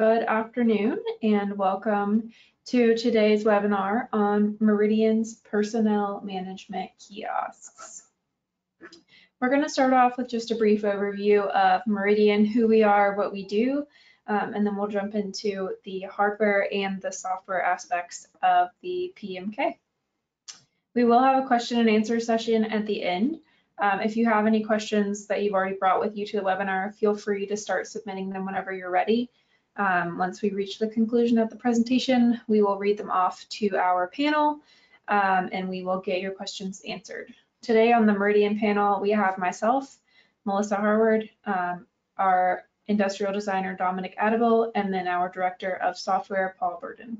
Good afternoon and welcome to today's webinar on Meridian's personnel management kiosks. We're going to start off with just a brief overview of Meridian, who we are, what we do, um, and then we'll jump into the hardware and the software aspects of the PMK. We will have a question and answer session at the end. Um, if you have any questions that you've already brought with you to the webinar, feel free to start submitting them whenever you're ready. Um, once we reach the conclusion of the presentation, we will read them off to our panel um, and we will get your questions answered. Today on the Meridian panel, we have myself, Melissa Harward, um, our industrial designer, Dominic Adable, and then our director of software, Paul Burden.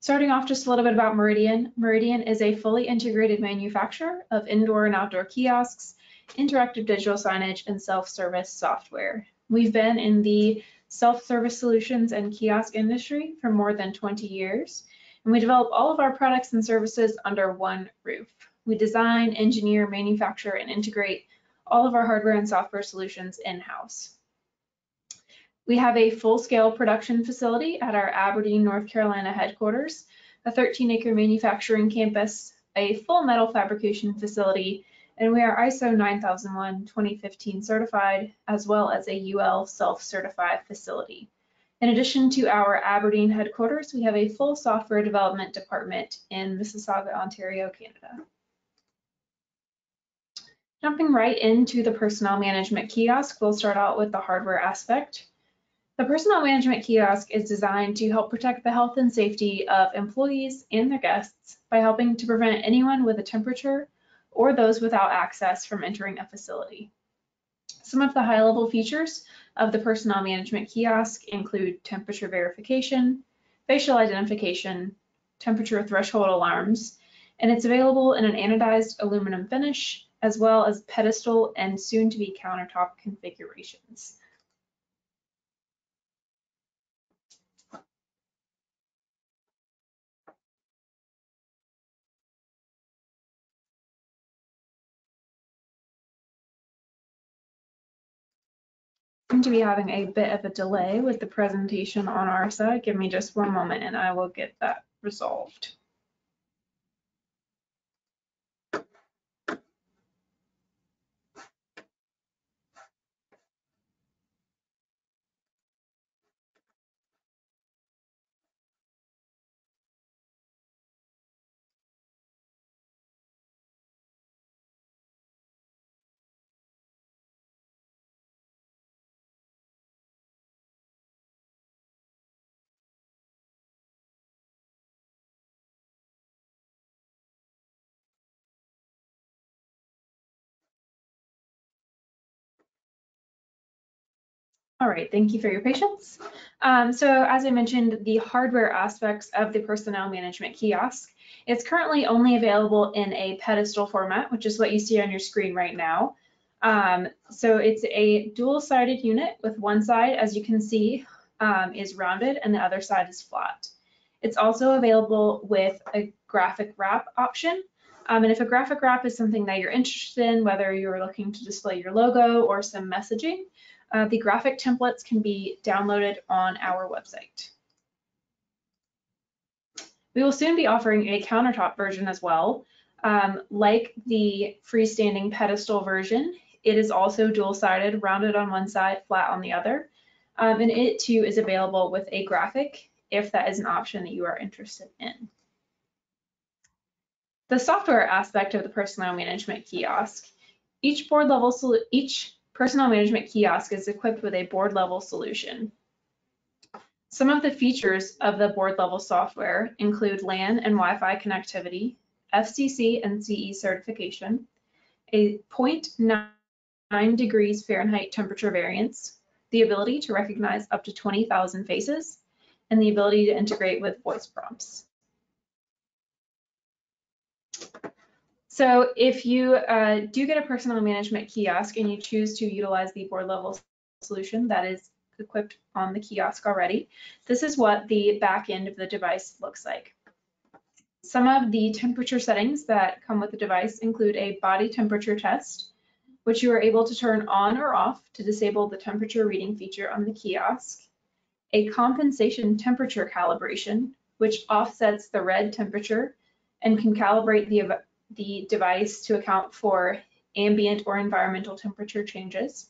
Starting off just a little bit about Meridian. Meridian is a fully integrated manufacturer of indoor and outdoor kiosks, interactive digital signage, and self-service software. We've been in the self-service solutions and kiosk industry for more than 20 years, and we develop all of our products and services under one roof. We design, engineer, manufacture, and integrate all of our hardware and software solutions in-house. We have a full-scale production facility at our Aberdeen, North Carolina headquarters, a 13-acre manufacturing campus, a full metal fabrication facility, and we are ISO 9001-2015 certified, as well as a UL self-certified facility. In addition to our Aberdeen headquarters, we have a full software development department in Mississauga, Ontario, Canada. Jumping right into the personnel management kiosk, we'll start out with the hardware aspect. The personnel management kiosk is designed to help protect the health and safety of employees and their guests by helping to prevent anyone with a temperature or those without access from entering a facility. Some of the high-level features of the personnel management kiosk include temperature verification, facial identification, temperature threshold alarms, and it's available in an anodized aluminum finish, as well as pedestal and soon-to-be countertop configurations. Seem to be having a bit of a delay with the presentation on our side. Give me just one moment and I will get that resolved. All right, thank you for your patience. Um, so as I mentioned, the hardware aspects of the personnel management kiosk, it's currently only available in a pedestal format, which is what you see on your screen right now. Um, so it's a dual-sided unit with one side, as you can see, um, is rounded and the other side is flat. It's also available with a graphic wrap option. Um, and if a graphic wrap is something that you're interested in, whether you're looking to display your logo or some messaging, uh, the graphic templates can be downloaded on our website. We will soon be offering a countertop version as well. Um, like the freestanding pedestal version, it is also dual-sided, rounded on one side, flat on the other. Um, and it too is available with a graphic if that is an option that you are interested in. The software aspect of the personnel management kiosk. Each board level, each Personnel Management Kiosk is equipped with a board level solution. Some of the features of the board level software include LAN and Wi-Fi connectivity, FCC and CE certification, a 0.9 degrees Fahrenheit temperature variance, the ability to recognize up to 20,000 faces, and the ability to integrate with voice prompts. So if you uh, do get a personal management kiosk and you choose to utilize the board level solution that is equipped on the kiosk already, this is what the back end of the device looks like. Some of the temperature settings that come with the device include a body temperature test, which you are able to turn on or off to disable the temperature reading feature on the kiosk. A compensation temperature calibration, which offsets the read temperature and can calibrate the, the device to account for ambient or environmental temperature changes.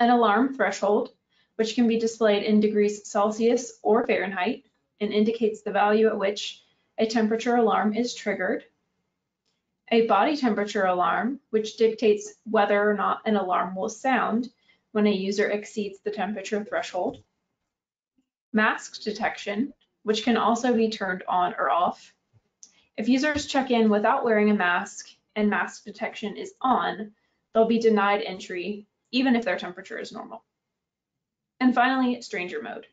An alarm threshold, which can be displayed in degrees Celsius or Fahrenheit and indicates the value at which a temperature alarm is triggered. A body temperature alarm, which dictates whether or not an alarm will sound when a user exceeds the temperature threshold. Mask detection, which can also be turned on or off. If users check in without wearing a mask and mask detection is on, they'll be denied entry even if their temperature is normal. And finally, stranger mode.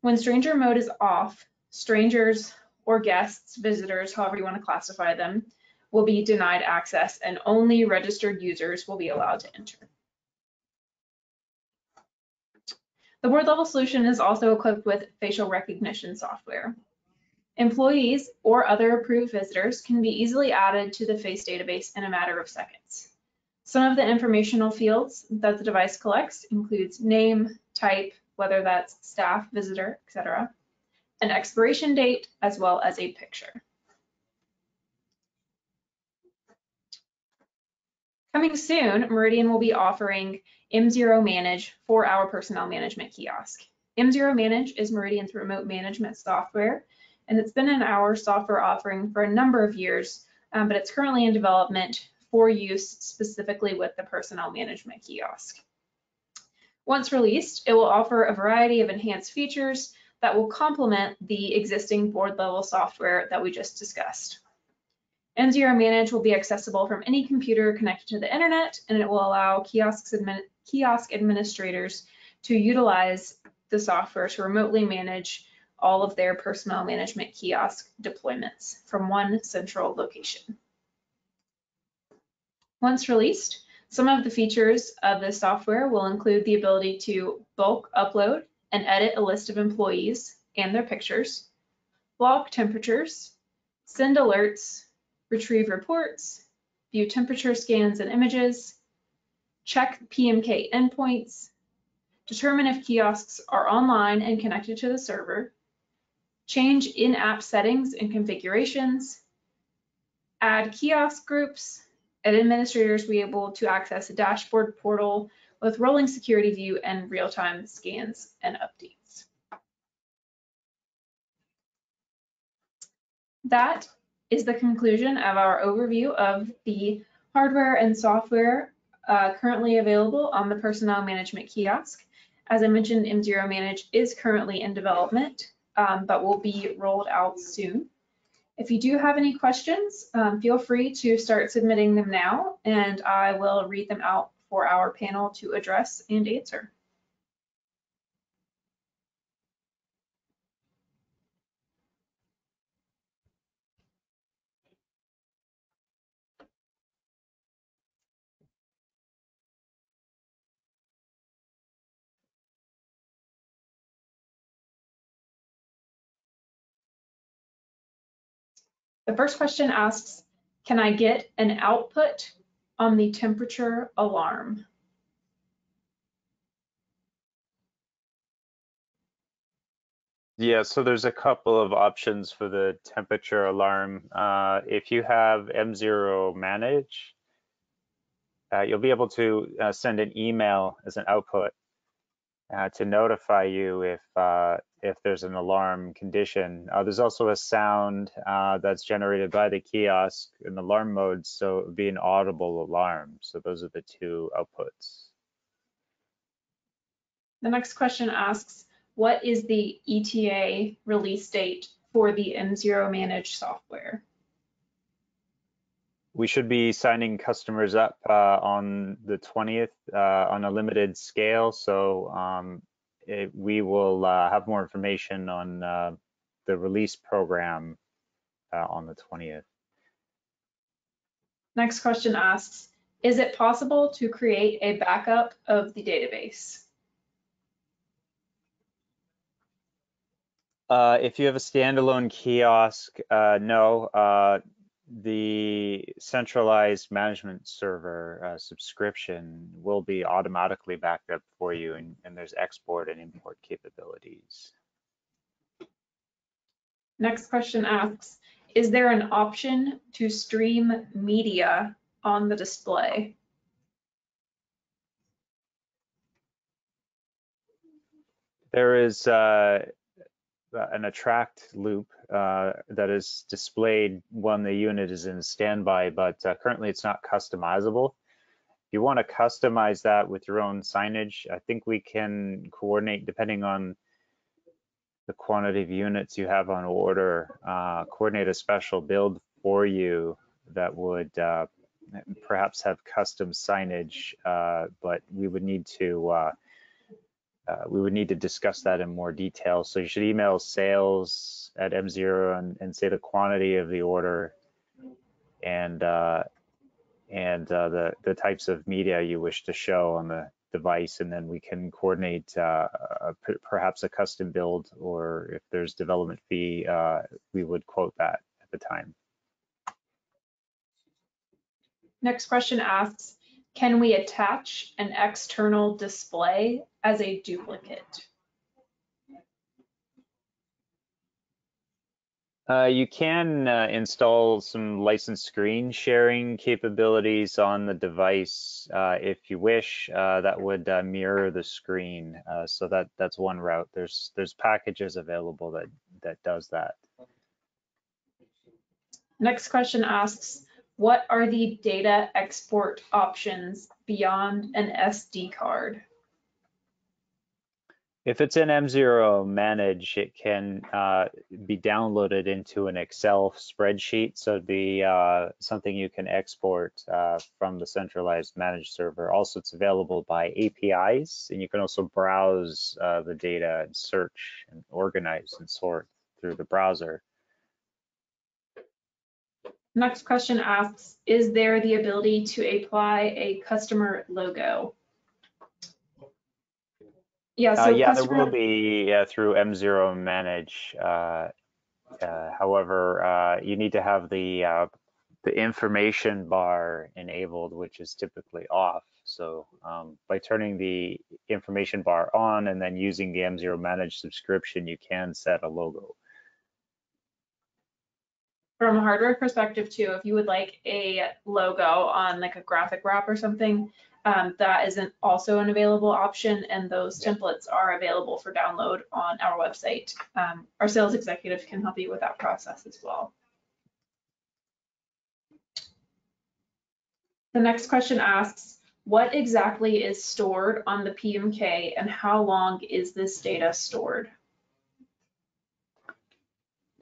When stranger mode is off, strangers or guests, visitors, however you want to classify them, will be denied access and only registered users will be allowed to enter. The board level solution is also equipped with facial recognition software. Employees or other approved visitors can be easily added to the FACE database in a matter of seconds. Some of the informational fields that the device collects includes name, type, whether that's staff, visitor, etc., an expiration date, as well as a picture. Coming soon, Meridian will be offering M0 Manage for our personnel management kiosk. M0 Manage is Meridian's remote management software, and it's been in our software offering for a number of years, um, but it's currently in development for use specifically with the personnel management kiosk. Once released, it will offer a variety of enhanced features that will complement the existing board level software that we just discussed. M0 Manage will be accessible from any computer connected to the internet, and it will allow kiosk administrators to utilize the software to remotely manage all of their personnel management kiosk deployments from one central location. Once released, some of the features of this software will include the ability to bulk upload and edit a list of employees and their pictures, log temperatures, send alerts, retrieve reports, view temperature scans and images, check PMK endpoints, determine if kiosks are online and connected to the server, change in-app settings and configurations, add kiosk groups, and administrators will be able to access a dashboard portal with rolling security view and real-time scans and updates. That is the conclusion of our overview of the hardware and software uh, currently available on the personnel management kiosk. As I mentioned, M0 Manage is currently in development, um, but will be rolled out soon. If you do have any questions, um, feel free to start submitting them now, and I will read them out for our panel to address and answer. The first question asks, can I get an output on the temperature alarm? Yeah, so there's a couple of options for the temperature alarm. Uh, if you have M0 Manage, uh, you'll be able to uh, send an email as an output uh, to notify you if uh, if there's an alarm condition. Uh, there's also a sound uh, that's generated by the kiosk in alarm mode, so it would be an audible alarm. So those are the two outputs. The next question asks, what is the ETA release date for the M0 Manage software? We should be signing customers up uh, on the 20th uh, on a limited scale. So um, it, we will uh, have more information on uh, the release program uh, on the 20th. Next question asks, is it possible to create a backup of the database? Uh, if you have a standalone kiosk, no the centralized management server uh, subscription will be automatically backed up for you and, and there's export and import capabilities. Next question asks, is there an option to stream media on the display? There is uh, an attract loop uh, that is displayed when the unit is in standby, but uh, currently it's not customizable. If you want to customize that with your own signage, I think we can coordinate depending on the quantity of units you have on order, uh, coordinate a special build for you that would uh, perhaps have custom signage, uh, but we would need to uh, we would need to discuss that in more detail. So you should email sales at M0 and, and say the quantity of the order and uh, and uh, the the types of media you wish to show on the device, and then we can coordinate uh, a, perhaps a custom build, or if there's development fee, uh, we would quote that at the time. Next question asks, can we attach an external display as a duplicate? Uh, you can uh, install some licensed screen sharing capabilities on the device uh, if you wish. Uh, that would uh, mirror the screen, uh, so that that's one route. There's there's packages available that that does that. Next question asks, what are the data export options beyond an SD card? If it's in M0 Manage, it can uh, be downloaded into an Excel spreadsheet. So it'd be uh, something you can export uh, from the centralized managed server. Also, it's available by APIs, and you can also browse uh, the data and search and organize and sort through the browser. Next question asks, is there the ability to apply a customer logo? Yeah, Uh, so yeah, there will be uh, through M0 Manage. Uh, uh, however, uh, you need to have the uh, the information bar enabled, which is typically off. So um, by turning the information bar on and then using the M0 Manage subscription, you can set a logo. From a hardware perspective too, if you would like a logo on like a graphic wrap or something, um, that isn't also an available option and those Yeah. templates are available for download on our website. Um, our sales executive can help you with that process as well. The next question asks, what exactly is stored on the PMK and how long is this data stored?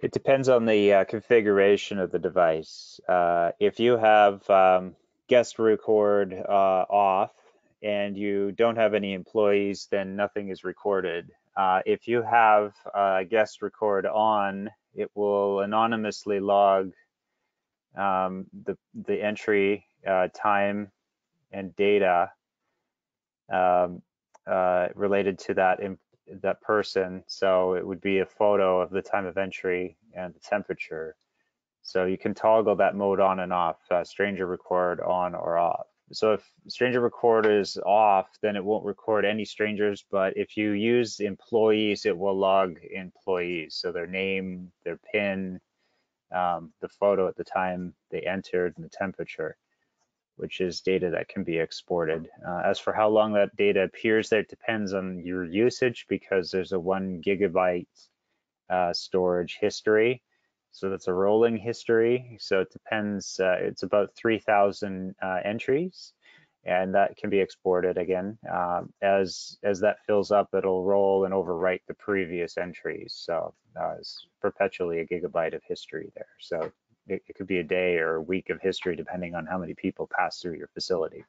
It depends on the uh, configuration of the device. Uh, if you have um, guest record uh, off and you don't have any employees, then nothing is recorded. Uh, if you have uh, guest record on, it will anonymously log um, the, the entry uh, time and data um, related to that that person. So it would be a photo of the time of entry and the temperature. So you can toggle that mode on and off, uh, stranger record on or off. So if stranger record is off, then it won't record any strangers. But if you use employees, it will log employees. So their name, their PIN, um, the photo at the time they entered, and the temperature which is data that can be exported. Uh, as for how long that data appears there, depends on your usage because there's a one gigabyte uh, storage history. So that's a rolling history. So it depends, uh, it's about 3,000 uh, entries and that can be exported again. Um, as, as that fills up, it'll roll and overwrite the previous entries. So uh, it's perpetually a gigabyte of history there. So it, it could be a day or a week of history depending on how many people pass through your facility.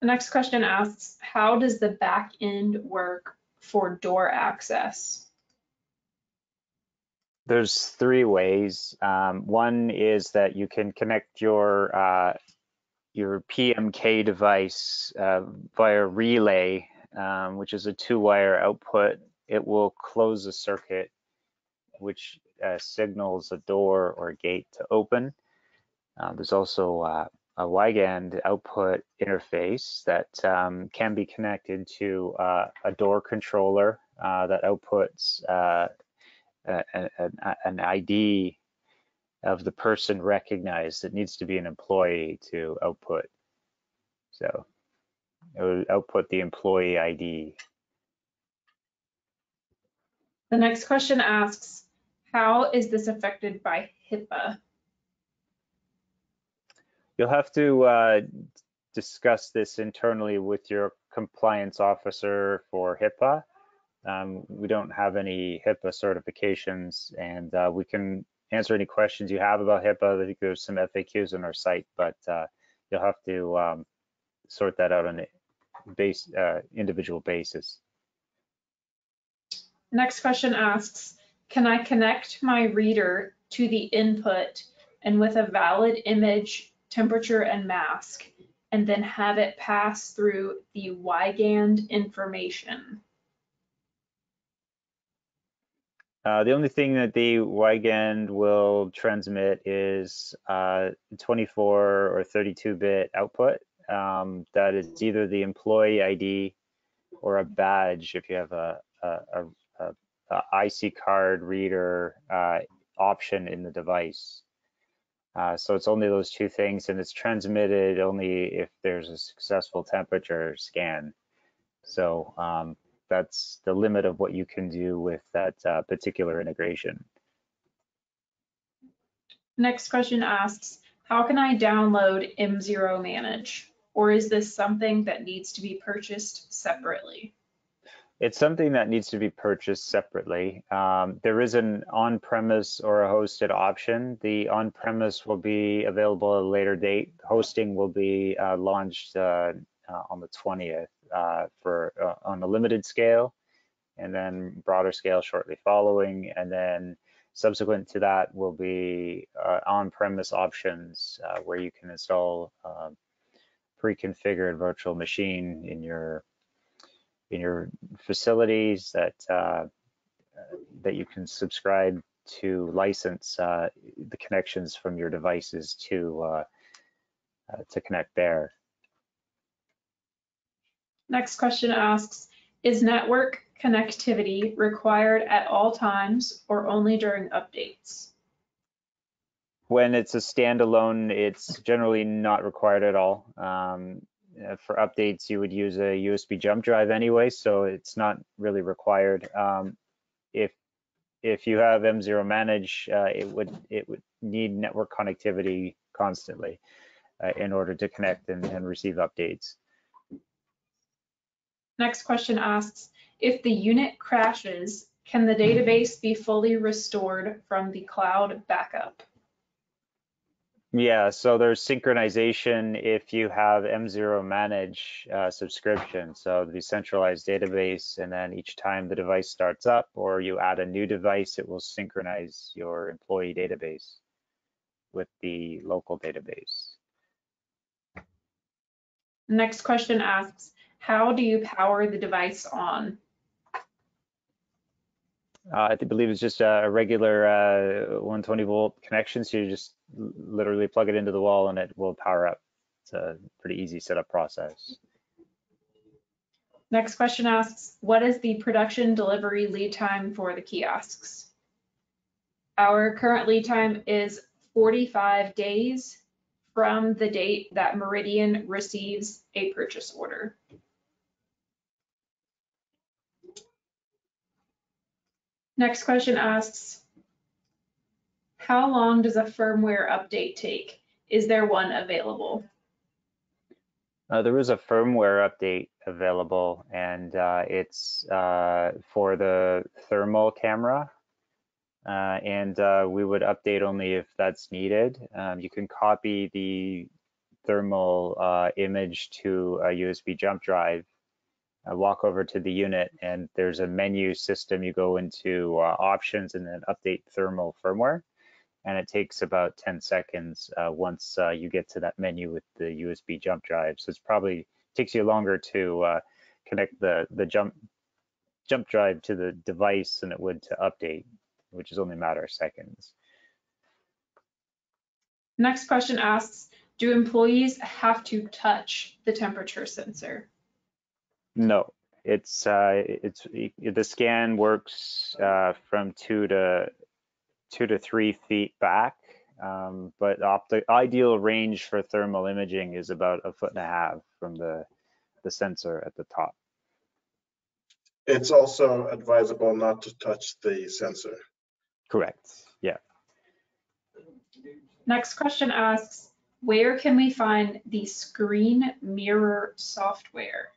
The next question asks, how does the back end work for door access? There's three ways. Um, one is that you can connect your uh, your PMK device uh, via relay, um, which is a two-wire output. It will close a circuit, which uh, signals a door or a gate to open. Uh, there's also uh, a Wiegand output interface that um, can be connected to uh, a door controller uh, that outputs uh, a- a- an ID of the person recognized. It needs to be an employee to output. So it would output the employee ID. The next question asks, how is this affected by HIPAA? You'll have to uh, discuss this internally with your compliance officer for HIPAA. Um, we don't have any HIPAA certifications and uh, we can answer any questions you have about HIPAA. I think there's some FAQs on our site, but uh, you'll have to um, sort that out on a base, uh, individual basis. Next question asks, can I connect my reader to the input and with a valid image, temperature, and mask, and then have it pass through the Wiegand information? Uh, the only thing that the Wiegand will transmit is uh, 24 or 32 bit output. Um, that is either the employee ID or a badge if you have a, a, a, a, a IC card reader uh, option in the device. Uh, so it's only those two things and it's transmitted only if there's a successful temperature scan. So um, that's the limit of what you can do with that uh, particular integration. Next question asks, how can I download M0 Manage? Or is this something that needs to be purchased separately? It's something that needs to be purchased separately. Um, there is an on-premise or a hosted option. The on-premise will be available at a later date. Hosting will be uh, launched uh, uh, on the 20th uh, for uh, on a limited scale, and then broader scale shortly following, and then subsequent to that will be uh, on-premise options where you can install pre-configured virtual machine in your in your facilities that uh, that you can subscribe to license uh, the connections from your devices to uh, uh, to connect there. Next question asks, is network connectivity required at all times or only during updates? When it's a standalone, it's generally not required at all. Um, uh, for updates, you would use a USB jump drive anyway, so it's not really required. Um, if if you have M0 Manage, uh, it would it would need network connectivity constantly uh, in order to connect and, and receive updates. Next question asks, if the unit crashes, can the database be fully restored from the cloud backup? Yeah, so there's synchronization if you have M0 Manage uh, subscription. So the centralized database, and then each time the device starts up or you add a new device, it will synchronize your employee database with the local database. Next question asks, how do you power the device on? Uh, I believe it's just a regular uh, 120 volt connection. So you just literally plug it into the wall and it will power up. It's a pretty easy setup process. Next question asks, what is the production delivery lead time for the kiosks? Our current lead time is 45 days from the date that Meridian receives a purchase order. Next question asks, how long does a firmware update take? Is there one available? Uh, there is a firmware update available, and uh, it's uh, for the thermal camera. Uh, and uh, we would update only if that's needed. Um, you can copy the thermal uh, image to a USB jump drive, walk over to the unit, and there's a menu system. You go into options and then update thermal firmware and it takes about 10 seconds uh, once uh, you get to that menu with the USB jump drive. So it's probably takes you longer to uh, connect the the jump jump drive to the device than it would to update. which is only a matter of seconds. Next question asks, do employees have to touch the temperature sensor? No, it's uh, it's the scan works uh, from two to two to three feet back, um, but the ideal range for thermal imaging is about a foot and a half from the the sensor at the top. It's also advisable not to touch the sensor. Correct. Yeah. Next question asks, where can we find the screen mirror software?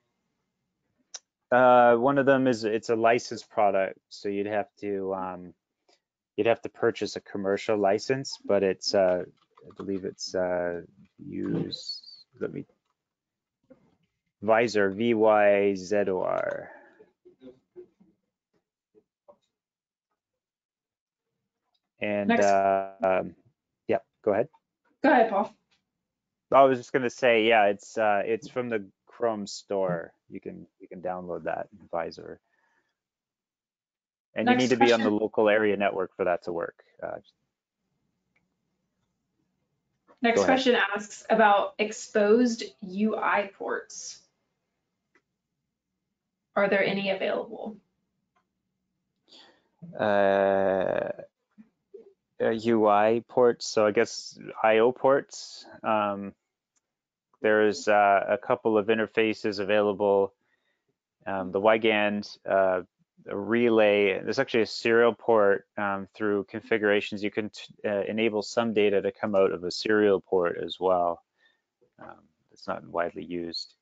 Uh, one of them is it's a licensed product, so you'd have to um, you'd have to purchase a commercial license, but it's uh, I believe it's uh, use let me Vysor V Y Z O R. And uh, um, yeah, go ahead. Go ahead, Paul. I was just gonna say, yeah, it's uh, it's from the Chrome store. You can you can download that Vysor. And you need to be on the local area network for that to work. Uh, Next question asks about exposed UI ports. Are there any available? uh, uh, UI ports, so I guess I/O ports. Um, there's uh, a couple of interfaces available. Um, the Wiegand uh, a relay, there's actually a serial port um, through configurations. You can uh, enable some data to come out of a serial port as well. Um, it's not widely used.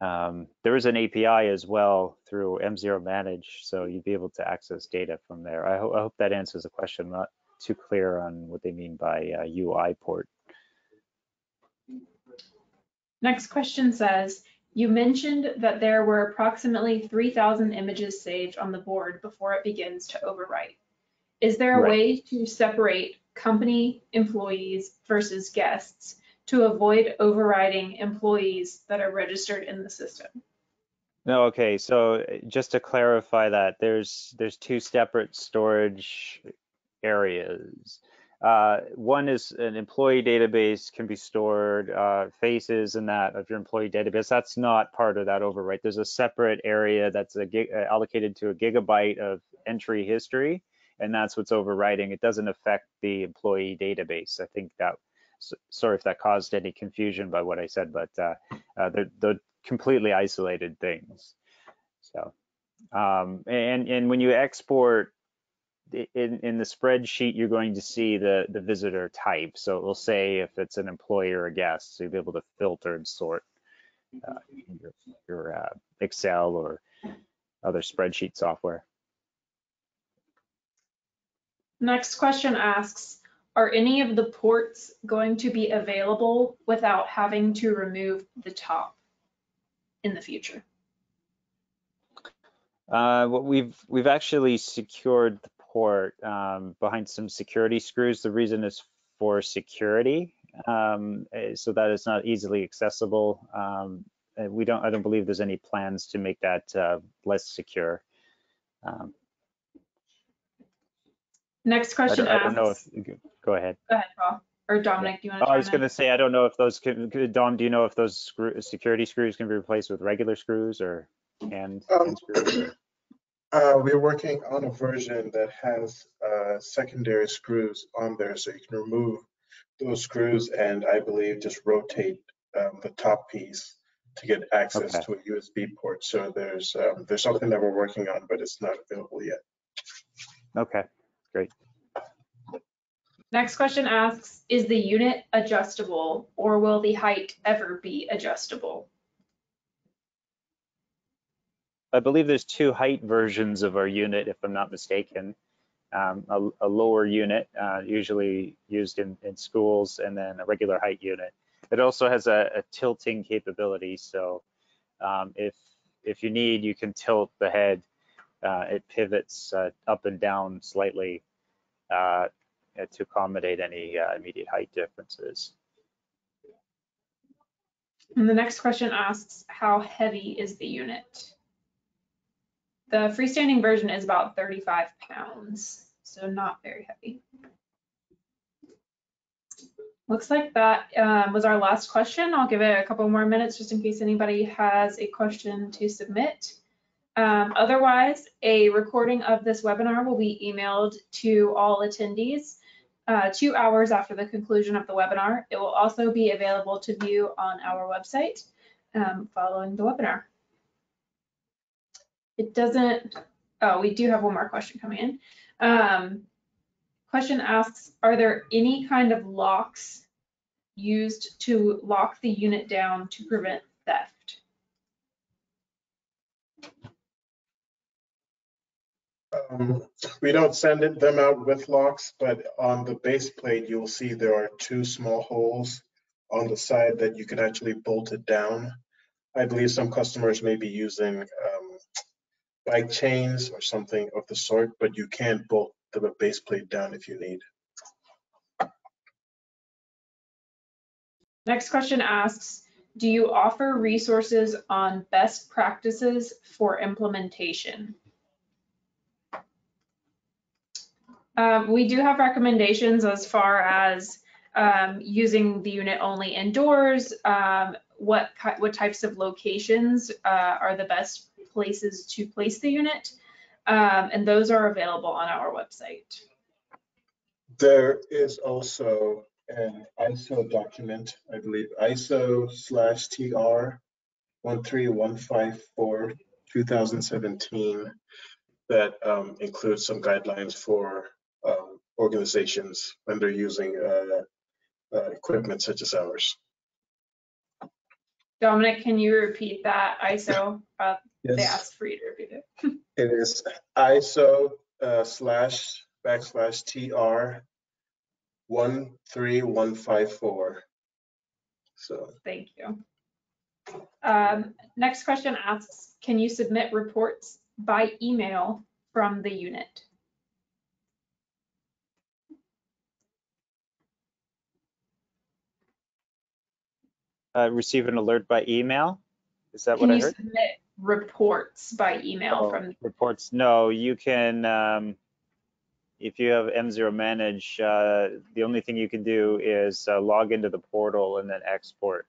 Um, there is an API as well through M0 Manage, so you'd be able to access data from there. I, ho- I hope that answers the question. I'm not too clear on what they mean by uh, UI port. Next question says, you mentioned that there were approximately 3,000 images saved on the board before it begins to overwrite. Is there a Right. way to separate company employees versus guests to avoid overriding employees that are registered in the system? No, okay, so just to clarify that, there's there's two separate storage areas. Uh, one is an employee database can be stored, uh, faces and that of your employee database. That's not part of that overwrite. There's a separate area that's a gig, uh, allocated to a gigabyte of entry history, and that's what's overwriting. It doesn't affect the employee database. I think that, s- sorry if that caused any confusion by what I said, but uh, uh, they're, they're completely isolated things. So, um, and and when you export in in the spreadsheet, you're going to see the the visitor type. So it will say if it's an employee or a guest. So you'll be able to filter and sort uh, your, your uh, Excel or other spreadsheet software. Next question asks, are any of the ports going to be available without having to remove the top in the future? Uh, what we've we've actually secured the port um, behind some security screws. The reason is for security, um, eh, so that it's not easily accessible. Um, we don't. I don't believe there's any plans to make that uh, less secure. Um, Next I, question don't, I don't know if. Go ahead. go ahead, Paul, or Dominic, do you want Oh, to I was going to say I don't know if those can. Dom, do you know if those screw, security screws can be replaced with regular screws or hand, Um, hand screws? Uh, we're working on a version that has uh, secondary screws on there, so you can remove those screws and I believe just rotate um, the top piece to get access Okay. to a USB port. So there's um, there's something that we're working on, but it's not available yet. Okay. Great. Next question asks, is the unit adjustable or will the height ever be adjustable? I believe there's two height versions of our unit, if I'm not mistaken. Um, a, a lower unit, uh, usually used in, in schools, and then a regular height unit. It also has a, a tilting capability, so um, if if you need, you can tilt the head. Uh, it pivots uh, up and down slightly uh, to accommodate any uh, immediate height differences. And the next question asks, how heavy is the unit? The freestanding version is about 35 pounds, so not very heavy. Looks like that um, was our last question. I'll give it a couple more minutes just in case anybody has a question to submit. Um, Otherwise, a recording of this webinar will be emailed to all attendees uh, two hours after the conclusion of the webinar. It will also be available to view on our website um, following the webinar. It doesn't, oh, we do have one more question coming in. Um, Question asks, are there any kind of locks used to lock the unit down to prevent theft? Um, We don't send it- them out with locks, but on the base plate, you'll see there are two small holes on the side that you can actually bolt it down. I believe some customers may be using um, bike chains or something of the sort, but you can bolt the base plate down if you need. Next question asks, do you offer resources on best practices for implementation? Um, we do have recommendations as far as um, using the unit only indoors, um, what what types of locations uh, are the best places to place the unit, um, and those are available on our website. There is also an ISO document, I believe, ISO slash TR one three one five four, two thousand seventeen, that um, includes some guidelines for um, organizations when they're using uh, uh, equipment such as ours. Dominic, can you repeat that ISO? Uh, they Yes, asked for you to repeat it. it is ISO uh, slash backslash TR one three one five four. So. Thank you. Um, next question asks, can you submit reports by email from the unit? Uh, receive an alert by email? Is that what Can I you heard? submit reports by email Oh, from, Reports, no, you can, um, if you have M0 Manage, uh, the only thing you can do is uh, log into the portal and then export.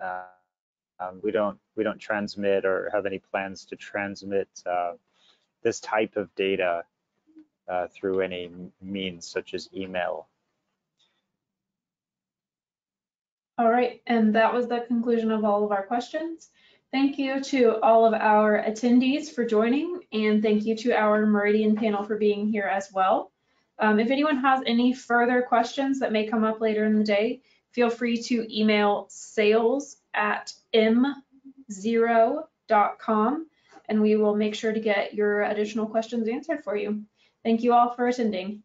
Uh, um, We don't, we don't transmit or have any plans to transmit uh, this type of data uh, through any means such as email. all right, and that was the conclusion of all of our questions. Thank you to all of our attendees for joining, and thank you to our Meridian panel for being here as well. Um, if anyone has any further questions that may come up later in the day, feel free to email sales at m0.com, and we will make sure to get your additional questions answered for you. Thank you all for attending.